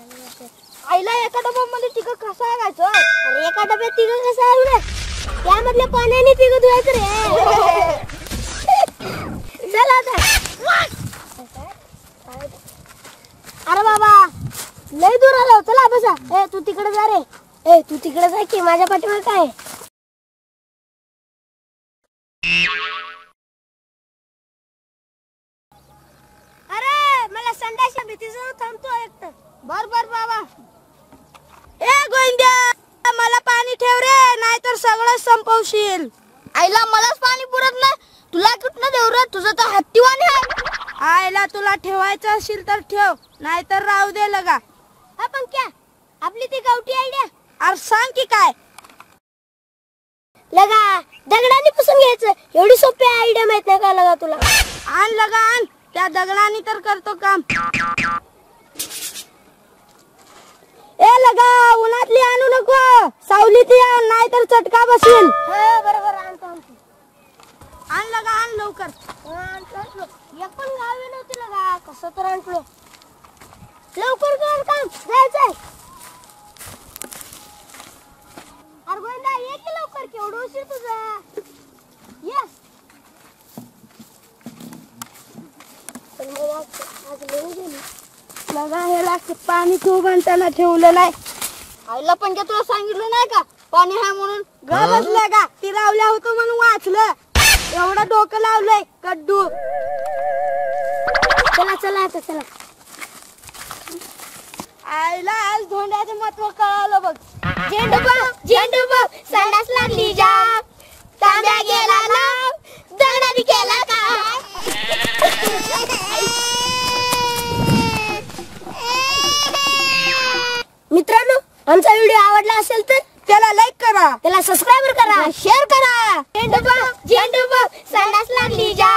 आईला एका डब्यामध्ये तिघ कसं आगायचं अरे एका डब्यात तिघं कसं आहे त्यामधल्या पाण्याने तिघ धुवायचं रे. चल आता. अरे बाबा लय दूर आलो. चला बसा. ए तू तिकडे जा रे. ए तू तिकडे जा की माझ्या पाठीवर काय भीतीचं थांबतो एकटं. बर बर बाबा. ए गोविंद्या मला पाणी ठेव रे नाहीतर सगळं संपवशील. आईला मलाच पाणी पुरत नाही. तुला कुठनं देऊ रे? तुझं तर हत्तीवाणी आहे. आईला तुला ठेवायचं असेल तर ठेव नाहीतर राहू दे लगा. हा पण क्या? आपली ती गावठी आयडिया अरे सांग की काय? लगा दगडाने पुसून घ्यायचं. एवढी सोपी आयडिया माहीत नाही का लगा तुला? आण लगा आण. त्या दगडाने तर करतो काम. ए लगा उन्हातली आणू नको. सावलीत या नाही तर चटका बसेल. बरोबर आणतो आण लगा आण लवकर. एक पण गावी नव्हती लगा कसं तर आणलो लवकर कर काम जायचंय अरे गोविंदा ये की लवकर केवढं उशीर तुझा ये पण मग आज आज लय गेली हे लागते पाणी तू घंटाला ठेवलेलं आहे. आईला पण का तुला सांगितलं नाही का? पाणी आहे म्हणून. बसलं का? ती लावल्या होतं म्हणून वाचलं. एवढं डोकं लावलंय कड्डू. चला चला आता चला. आईला आज धोंड्याचं महत्त्व कळालं बघ. झेंडू झेंडू बघ संडास लागली जाम तांब्या गेला लाव दगडाने केला मित्रांनो आमचा व्हिडिओ आवडला असेल तर त्याला लाईक करा त्याला सबस्क्राईब करा शेअर करा. झेंडू बघ झेंडू बघ संडास लागली जा.